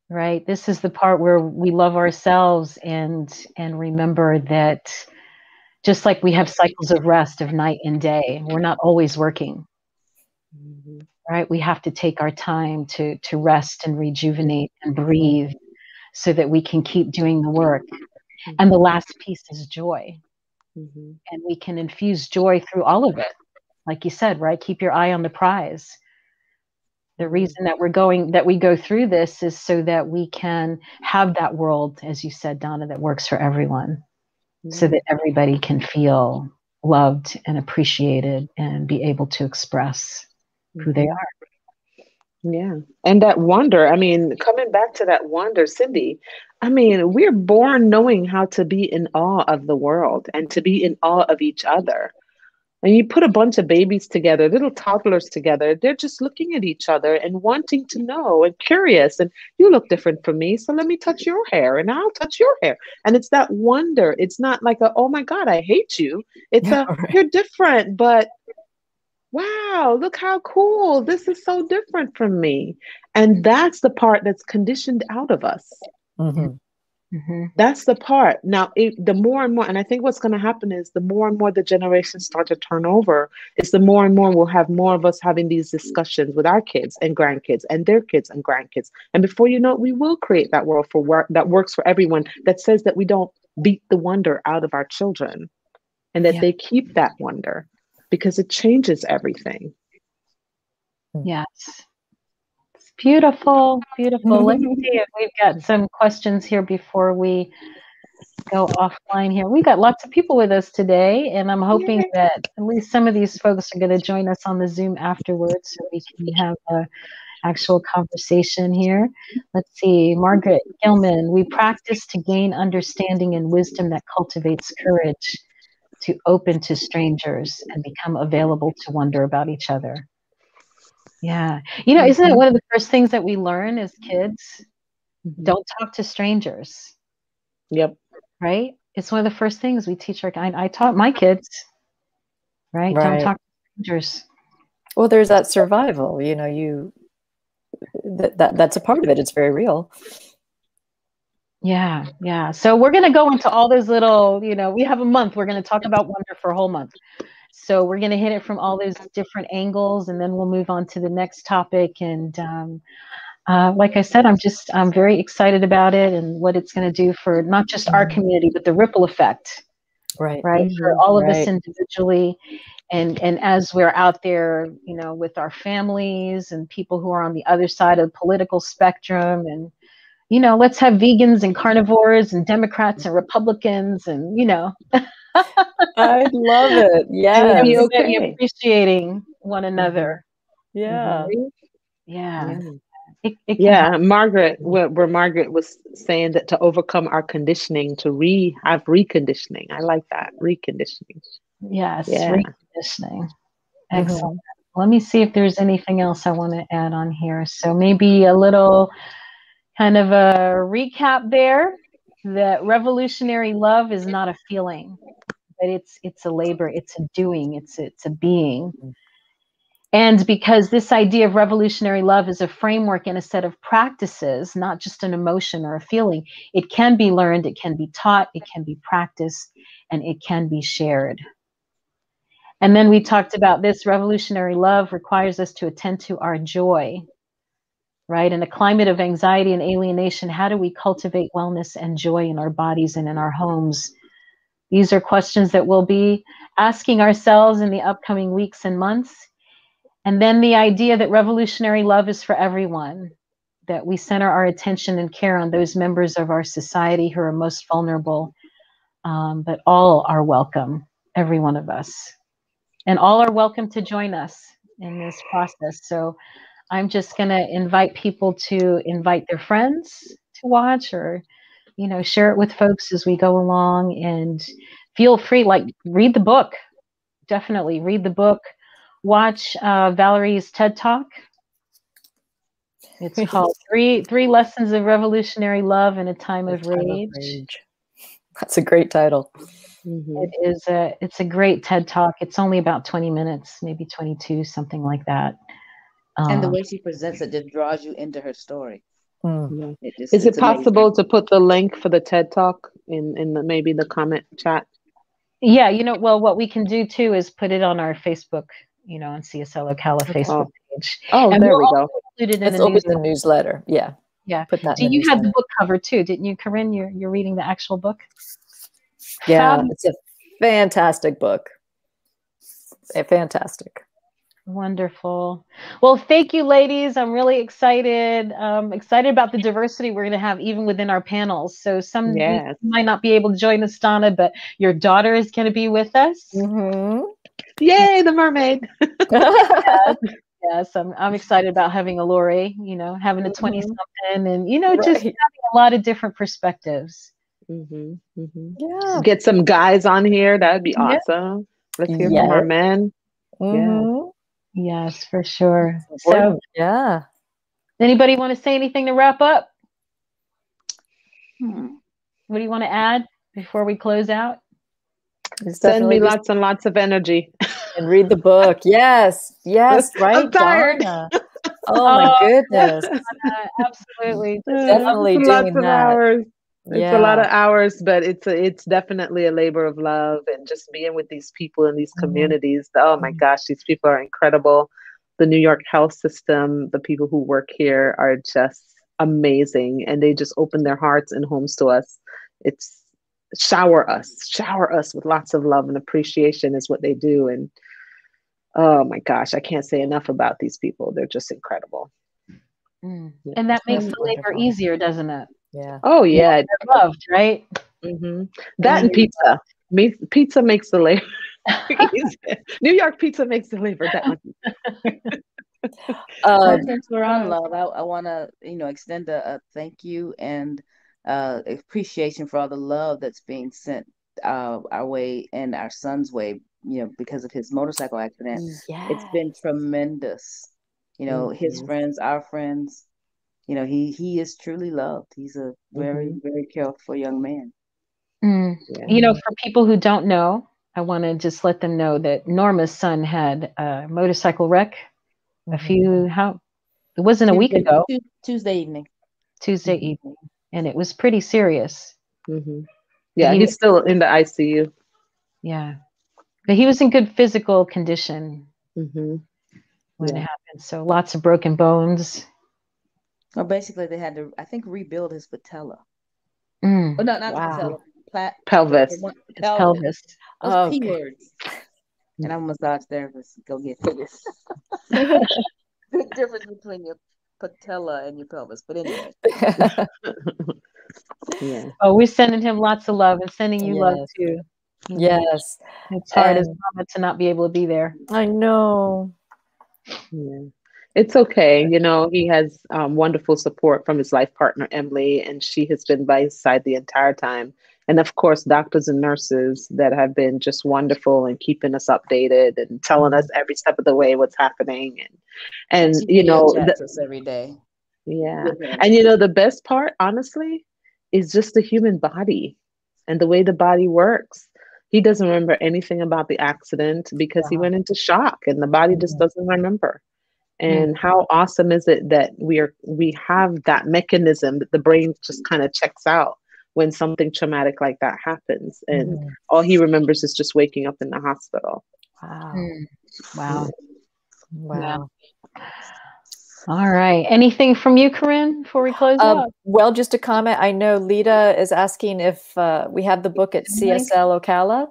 Right. This is the part where we love ourselves and and remember that just like we have cycles of rest of night and day, we're not always working. Mm-hmm. Right. We have to take our time to to rest and rejuvenate and breathe so that we can keep doing the work Mm-hmm. And the last piece is joy. Mm-hmm. And we can infuse joy through all of it. Like you said, right? Keep your eye on the prize. The reason that we're going, that we go through this is so that we can have that world, as you said, Donna, that works for everyone, mm-hmm. so that everybody can feel loved and appreciated and be able to express who they mm-hmm. are. Yeah. And that wonder, I mean, coming back to that wonder, Cindy, I mean, we're born knowing how to be in awe of the world and to be in awe of each other. And you put a bunch of babies together, little toddlers together, they're just looking at each other and wanting to know and curious. And you look different from me, so let me touch your hair and I'll touch your hair. And it's that wonder. It's not like a, oh my God, I hate you. It's yeah, a, right. you're different, but wow, look how cool. This is so different from me. And that's the part that's conditioned out of us. Mm-hmm. Mm-hmm. That's the part. Now, it, the more and more, and I think what's going to happen is the more and more the generations start to turn over, is the more and more we'll have more of us having these discussions with our kids and grandkids and their kids and grandkids. And before you know it, we will create that world for work that works for everyone that says that we don't beat the wonder out of our children and that yeah. they keep that wonder because it changes everything. Yes. Beautiful, beautiful. Let's see if we've got some questions here before we go offline here. We've got lots of people with us today, and I'm hoping that at least some of these folks are going to join us on the Zoom afterwards so we can have a actual conversation here. Let's see, Margaret Gilman, we practice to gain understanding and wisdom that cultivates courage to open to strangers and become available to wonder about each other. Yeah. You know, isn't it mm-hmm. one of the first things that we learn as kids? Mm-hmm. Don't talk to strangers. Yep. Right? It's one of the first things we teach our I, I taught my kids. Right? right? Don't talk to strangers. Well, there's that survival. You know, you that, that that's a part of it. It's very real. Yeah, yeah. So we're going to go into all those little, you know, we have a month. We're going to talk about wonder for a whole month. So we're going to hit it from all those different angles, and then we'll move on to the next topic. And um, uh, like I said, I'm just I'm very excited about it and what it's going to do for not just our Mm-hmm. community, but the ripple effect, Right. right, for Mhm, all of us individually. And and as we're out there, you know, with our families and people who are on the other side of the political spectrum and you know, let's have vegans and carnivores and Democrats and Republicans and you know, I love it. Yeah. everybody okay. appreciating one mm-hmm. another. Yeah. Mm-hmm. Yeah. Yeah. It, it can Yeah, Margaret, where, where Margaret was saying that to overcome our conditioning, to re have reconditioning. I like that reconditioning. Yes, Yeah. reconditioning. Mm-hmm. Excellent. Let me see if there's anything else I want to add on here. So maybe a little kind of a recap there that revolutionary love is not a feeling, but it's it's a labor, it's a doing, it's it's a being. And because this idea of revolutionary love is a framework and a set of practices, not just an emotion or a feeling, it can be learned, it can be taught, it can be practiced, and it can be shared. And then we talked about this revolutionary love requires us to attend to our joy, right? In a climate of anxiety and alienation, how do we cultivate wellness and joy in our bodies and in our homes? These are questions that we'll be asking ourselves in the upcoming weeks and months. And then the idea that revolutionary love is for everyone, that we center our attention and care on those members of our society who are most vulnerable, um, but all are welcome, every one of us. And all are welcome to join us in this process. So I'm just going to invite people to invite their friends to watch or, you know, share it with folks as we go along and feel free, like, read the book. Definitely read the book. Watch uh, Valarie's TED Talk. It's called Three Three Lessons of Revolutionary Love in a Time of Rage. Rage. That's a great title. Mhm. It is a it's a great TED talk. It's only about 20 minutes, maybe 22, something like that. And the Um, way she presents it just draws you into her story. Mm. It just, Is it it's amazing. possible to put the link for the TED Talk in in the, maybe the comment chat? yeah, you know, well, what we can do too is put it on our Facebook, you know, on CSL Ocala Facebook page. Oh, And there we'll go. Include it in It's the open news. the newsletter. Yeah. Yeah. Put that. Do in you have the book cover too? Didn't you, Corinne? You're you're reading the actual book. Yeah, Fab- it's a fantastic book. A fantastic. Wonderful. Well, thank you, ladies. I'm really excited. Um, excited about the diversity we're going to have even within our panels. So some Yes. might not be able to join us, Donna, but your daughter is going to be with us. Mm-hmm. Yay, the mermaid. Yes, I'm, I'm excited about having a Lori, you know, having a 20 Mhm. something and, you know, just having a lot of different perspectives. hmm hmm yeah. Get some guys on here. That would be Yeah. awesome. Let's hear Yeah. from our men. Mhm. Yes, for sure. So, yeah. anybody want to say anything to wrap up? Hmm. What do you want to add before we close out? It's Send me lots and lots of energy. and read the book. Yes. Yes. I'm Right. tired. Donna? Oh my Oh, goodness. Absolutely. Definitely lots doing of that. hours. It's yeah. a lot of hours, but it's a, it's definitely a labor of love and just being with these people in these Mhm. communities. Oh my Mhm. gosh, these people are incredible. The New York health system, the people who work here are just amazing and they just open their hearts and homes to us. It's shower us, shower us with lots of love and appreciation is what they do and oh my gosh, I can't say enough about these people. They're just incredible. Mm. Yeah. And that makes That's the labor easier, doesn't it? Yeah. Oh yeah, They're loved, right? hmm That and pizza. Me- pizza makes the labor. New York pizza makes the labor that much. Uh, since we're on love, I, I want to, you know, extend a, a thank you and uh, appreciation for all the love that's being sent uh, our way and our son's way, you know, because of his motorcycle accident. It's been tremendous. You know, his Mhm. friends, our friends. You know, he he is truly loved. He's a very very careful young man. Mm. Yeah. You know, for people who don't know, I want to just let them know that Norma's son had a motorcycle wreck a Mhm. few how it wasn't a week ago, Tuesday evening. Tuesday Mhm. evening, and it was pretty serious. hmm Yeah, he- he's still in the ICU. Yeah, but he was in good physical condition hmm when it happened. So lots of broken bones. Or basically, they had to, I think, rebuild his patella. Mm, Oh, no, not Wow. the patella. Plat- Pelvis. one- pelvis. pelvis. Those Oh, P okay. words. And I'm a massage therapist. Go get this. Big difference between your patella and your pelvis. But anyway, Yeah. Oh, we're sending him lots of love and sending you love too. Yes, It's hard as mama to not be able to be there. I know. Yeah. It's okay. You know, he has um, wonderful support from his life partner, Emily, and she has been by his side the entire time. And of course, doctors and nurses that have been just wonderful and keeping us updated and telling us every step of the way what's happening. And, and she you know, video the- us every day. yeah. with him. And you know, the best part, honestly, is just the human body and the way the body works. He doesn't remember anything about the accident because he went into shock and the body just Mhm. doesn't remember. And how awesome is it that we are we have that mechanism that the brain just kind of checks out when something traumatic like that happens. And Mhm. all he remembers is just waking up in the hospital. Wow. Mm, Wow. Wow. All right. Anything from you, Corinne, before we close Um, out? well, just a comment. I know Lita is asking if uh, we have the book at CSL Ocala.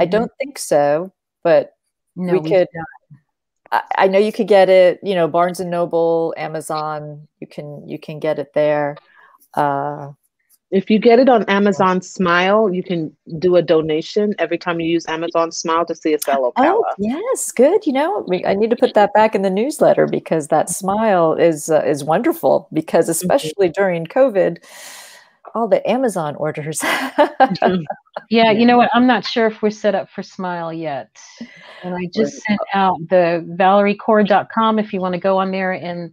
I Mhm. don't think so, but No, we we could- not. I, I know you could get it. You know, Barnes and Noble, Amazon. You can you can get it there. Uh, If you get it on Amazon Smile, you can do a donation every time you use Amazon Smile to CSL Ocala. oh yes, good. You know, I need to put that back in the newsletter because that smile is uh, is wonderful. Because especially during COVID, all the Amazon orders. Yeah, Yeah. you know what? I'm not sure if we're set up for Smile yet. And I just sent out the valariekaur.com if you want to go on there and,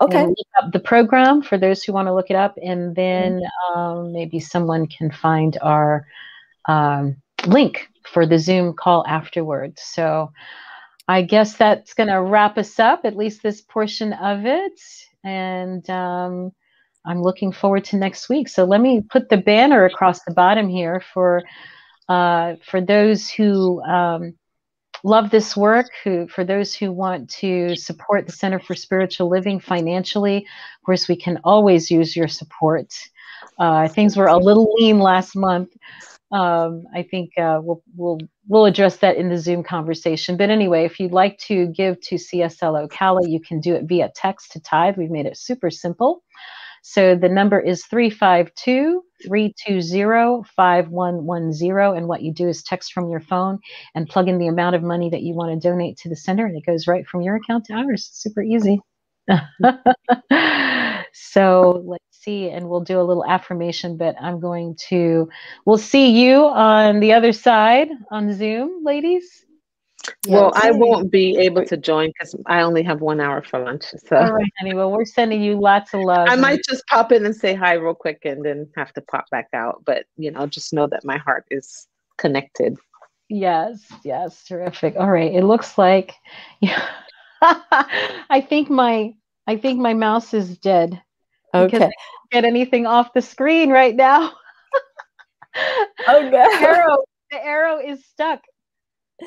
okay. and look up the program for those who want to look it up. And then um, maybe someone can find our um, link for the Zoom call afterwards. So I guess that's going to wrap us up, at least this portion of it. And um, I'm looking forward to next week. So let me put the banner across the bottom here for uh, for those who um, love this work, who for those who want to support the Center for Spiritual Living financially. Of course, we can always use your support. Uh, things were a little lean last month. Um, I think uh, we'll we'll we'll address that in the Zoom conversation. But anyway, if you'd like to give to CSL Ocala, you can do it via text to Tithe. We've made it super simple. So the number is 352 320 5110. And what you do is text from your phone and plug in the amount of money that you want to donate to the center, and it goes right from your account to ours. Super easy. so let's see, and we'll do a little affirmation, but I'm going to, we'll see you on the other side on Zoom, ladies. Well, I won't be able to join because I only have one hour for lunch. So All right, honey. Well, we're sending you lots of love. I might just pop in and say hi real quick and then have to pop back out. But, you know, just know that my heart is connected. Yes, yes, terrific. All right, it looks like yeah. I think my I think my mouse is dead. because Okay. I can't get anything off the screen right now. Oh the no. arrow, the arrow is stuck.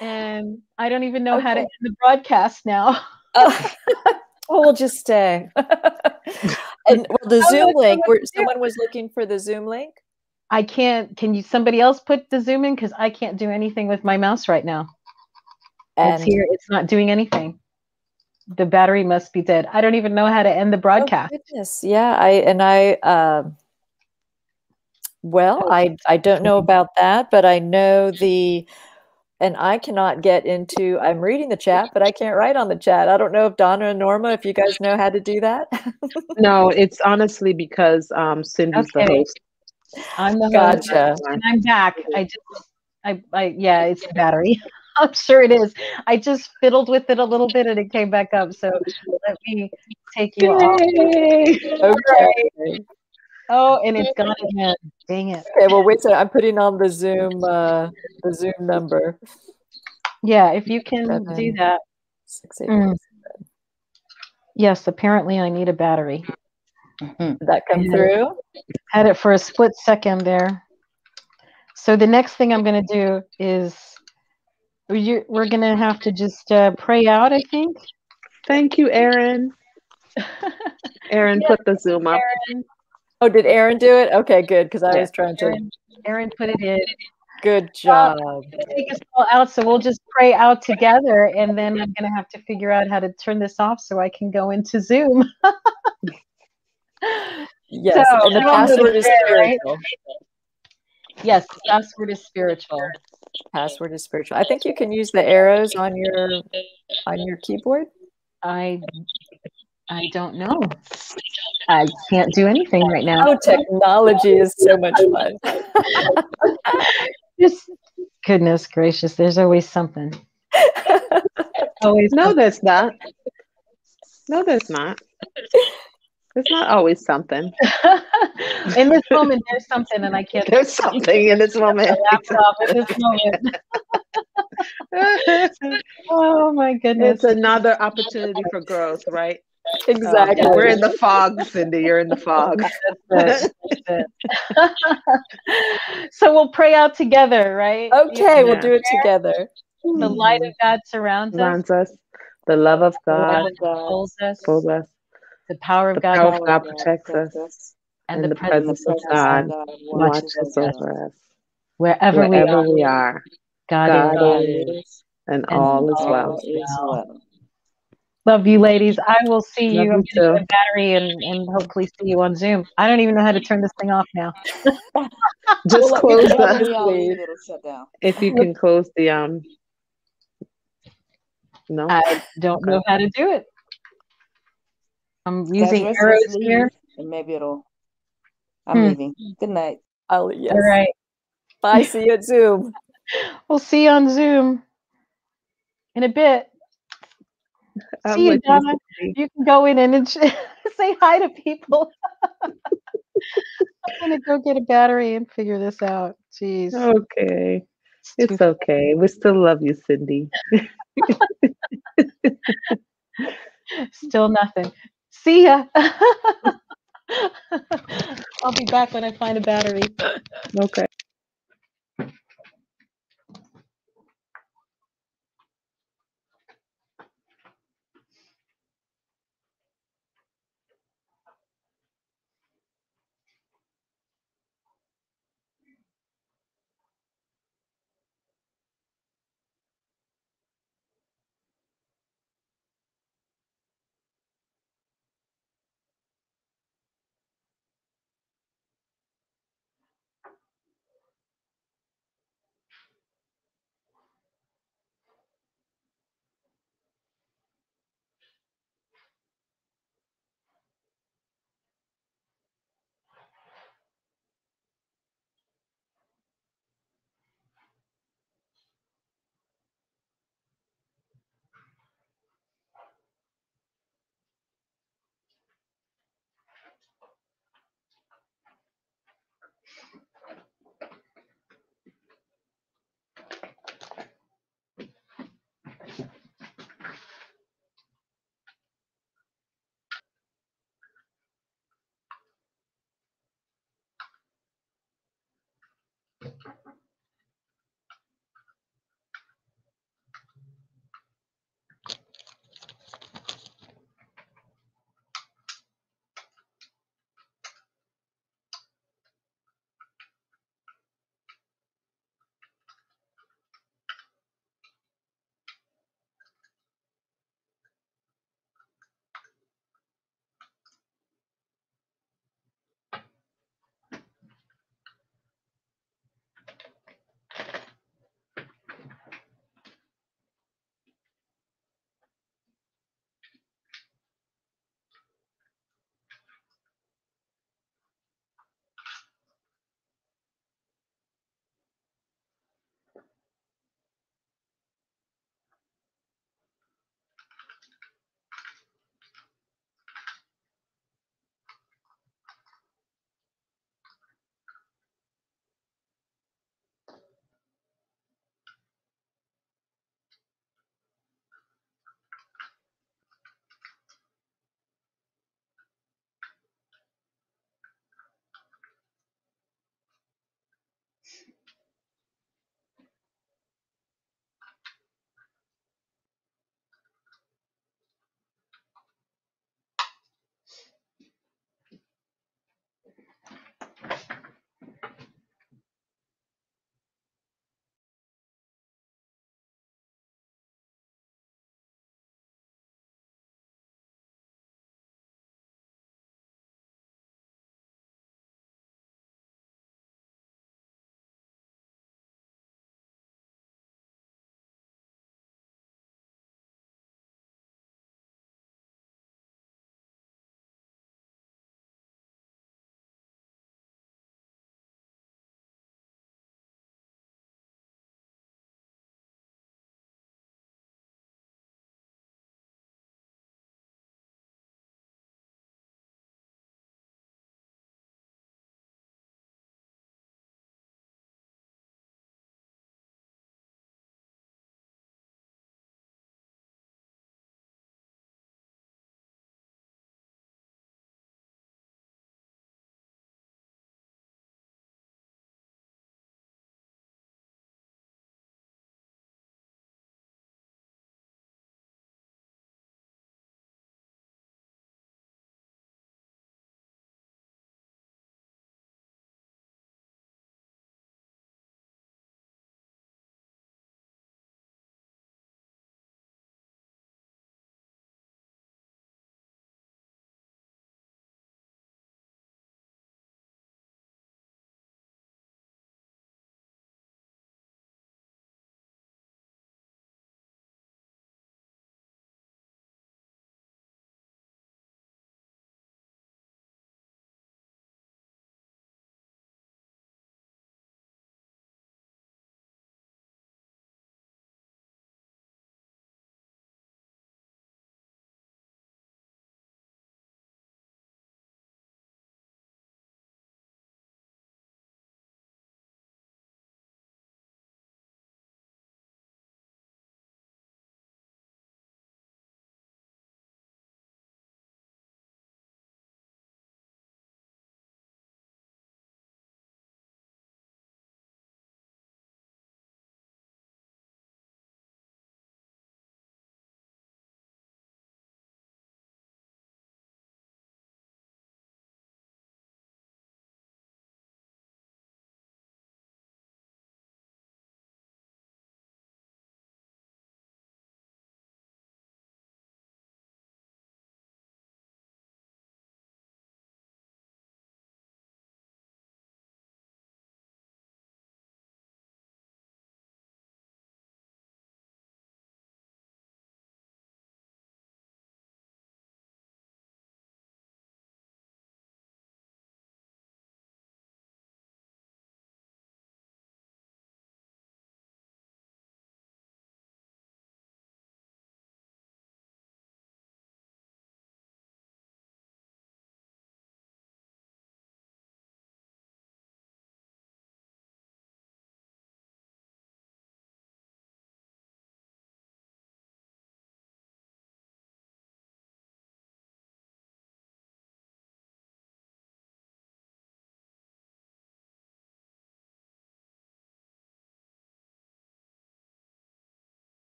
And I don't even know how to end the broadcast now. Oh, well, just stay. and well, the Zoom link. Where someone was looking for the Zoom link. I can't can you somebody else put the zoom in because I can't do anything with my mouse right now. it's And here, it's not doing anything. The battery must be dead. I don't even know how to end the broadcast. Oh, broadcast. goodness. Yeah, I and I um well, I I don't know about that, but I know the and I cannot get into I'm reading the chat, but I can't write on the chat. I don't know if Donna and Norma, if you guys know how to do that. No, it's honestly because um, Cindy's the Okay. host. I'm the host. Gotcha. and I'm back. I just, I, I, yeah, it's the battery. I'm sure it is. I just fiddled with it a little bit and it came back up. So let me take you off. Yay! Okay. Oh, and it's gone again. Dang it. Okay, well, wait. So I'm putting on the Zoom, uh, the Zoom number. Yeah, if you can do that. Six, eight, Mm. Yes, apparently I need a battery. Mhm. Did that come Yeah. through? Had it for a split second there. So the next thing I'm going to do is you, we're going to have to just uh, pray out, I think. Thank you, Aaron. Aaron, put the Zoom up. Oh, did Aaron do it? Okay, good. Because I Yeah. was trying to. Aaron, Aaron put it in. Good job. Take us all out, so we'll just pray out together, and then I'm going to have to figure out how to turn this off so I can go into Zoom. Yes, So, and the password is prayer, right? spiritual. yes, password is spiritual. Password is spiritual. I think you can use the arrows on your on your keyboard. I I don't know. I can't do anything right now. Oh, technology is so much fun. Just goodness gracious, there's always something. Always No, there's not. No, there's not. There's not always something. in this moment there's something and I can't There's something in this moment. laptop at this moment. Oh my goodness. it's another opportunity for growth, right? Exactly. Uh, we're in the fog, Cindy. You're in the fog. That's it. That's it. so we'll pray out together, right? Okay, we'll do it together. The light of God surrounds us. Surrounds us. The love of The love God of God holds us. pulls us. The power of The God power of God protects us. and, And the presence of God watches over us. wherever, we are. we are. God, God is. is. And And all is well. is well. Love you, ladies. I will see you. Love I'm you gonna get too. a battery and, and hopefully see you on Zoom. I don't even know how to turn this thing off now. Just Well, close let the. It'll shut down. if you can close the um no. I don't know how to do it. I'm using let's- arrows here. And maybe it'll. I'm Hmm. leaving. Good night. I'll, yes. All right. Bye. See you at Zoom. We'll see you on Zoom in a bit. I'm see you, Donna. You can go in and say hi to people. I'm gonna go get a battery and figure this out. Jeez. Okay. it's okay. We still love you, Cindy. Still nothing. See ya. I'll be back when I find a battery. Okay.